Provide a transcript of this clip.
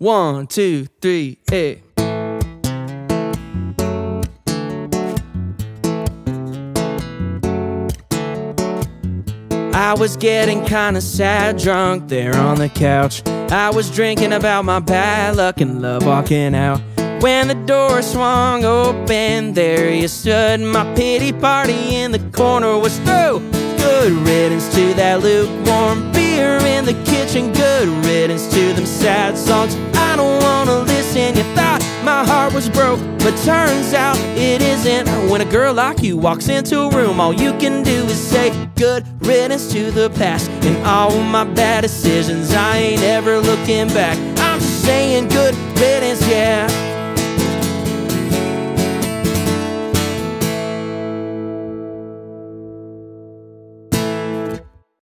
One, two, three, hey. I was getting kinda sad drunk there on the couch. I was drinking about my bad luck and love walking out. When the door swung open, there you stood. My pity party in the corner was through. Good riddance to that lukewarm beer in the kitchen. Good riddance sad songs. I don't wanna listen. You thought my heart was broke, but turns out it isn't. When a girl like you walks into a room, all you can do is say good riddance to the past and all my bad decisions. I ain't ever looking back. I'm saying good riddance, yeah.